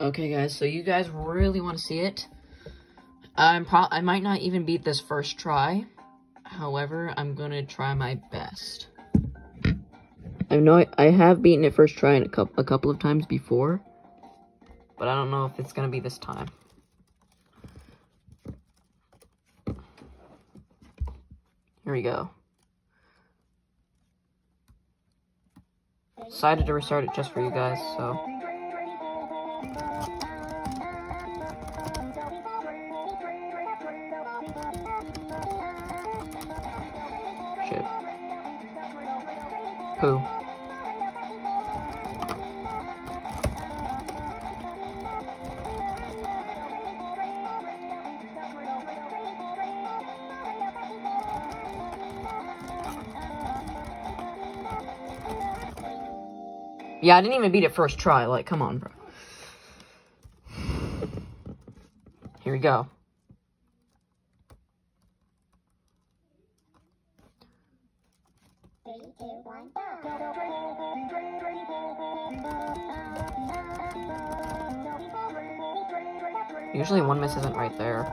Okay, guys, so you guys really want to see it? I'm pro- I might not even beat this first try. However, I'm gonna try my best. I know I have beaten it first try a couple a couple of times before, but I don't know if it's gonna be this time. Here we go. Decided to restart it just for you guys, so. Poo. Yeah, I didn't even beat it first try. Like, come on, bro. Here we go. Usually one miss isn't right there.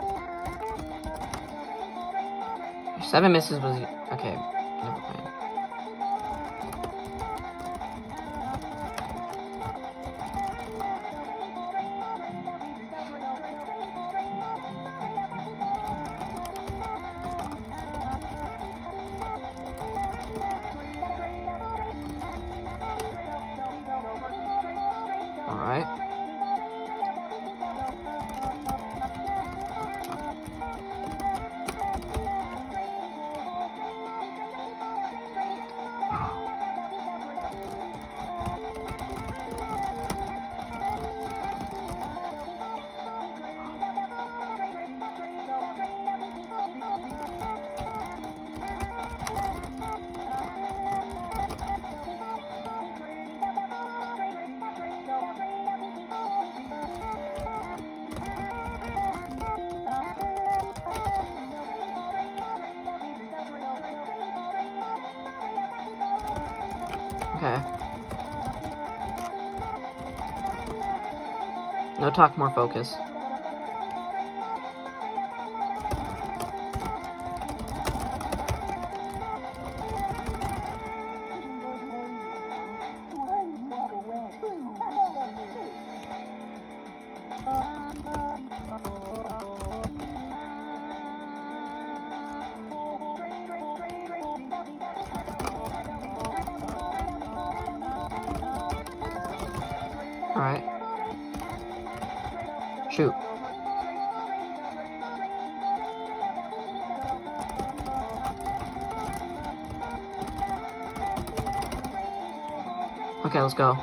Seven misses was... Okay, never mind. Alright. Okay. No talk, more focus. Alright. Shoot. Okay, let's go.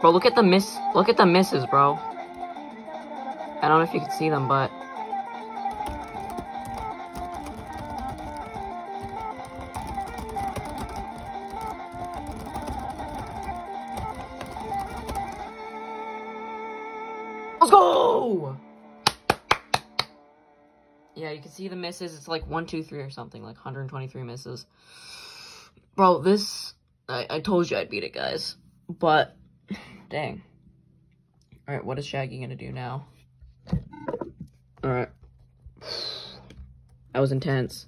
Bro, look at the miss. Look at the misses, bro. I don't know if you can see them, but let's go. Yeah, you can see the misses. It's like one, two, three, or something. Like 123 misses. Bro, this I, I told you I'd beat it, guys. But Dang. Alright, what is Shaggy gonna do now? Alright. That was intense.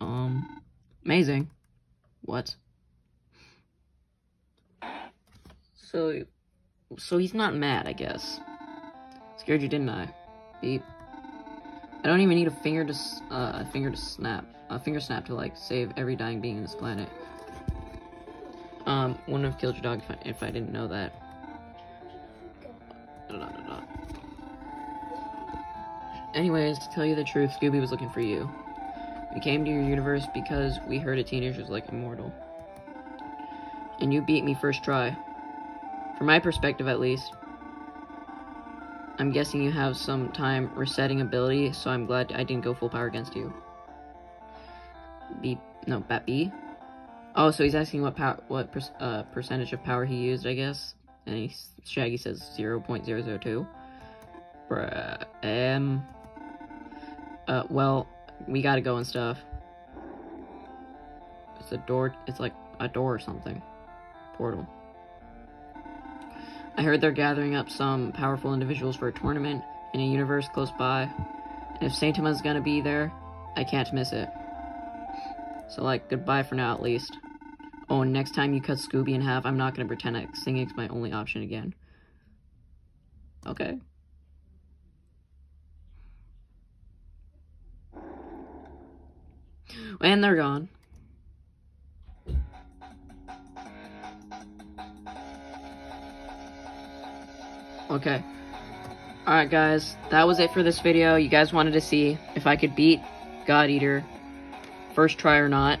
Um, amazing. What? So, so he's not mad, I guess. Scared you, didn't I? Beep. I don't even need a finger to, uh, a finger to snap, a finger snap to, like, save every dying being on this planet. Um, wouldn't have killed your dog if I, if I didn't know that. Da, da, da. Anyways, to tell you the truth, Scooby was looking for you. We came to your universe because we heard a teenager's like immortal. And you beat me first try. From my perspective, at least. I'm guessing you have some time resetting ability, so I'm glad I didn't go full power against you. B, no, bat B. Oh, so he's asking what power, what per, uh, percentage of power he used, I guess. And he, Shaggy says 0.002. Bruh, um, uh, well, we gotta go and stuff. It's a door, it's like a door or something. Portal. I heard they're gathering up some powerful individuals for a tournament in a universe close by. And if Saitama's gonna be there, I can't miss it. So, like, goodbye for now at least. Oh, next time you cut Scooby in half, I'm not gonna pretend that singing's my only option again. Okay. And they're gone. Okay. Alright guys, that was it for this video. You guys wanted to see if I could beat God Eater. First try or not.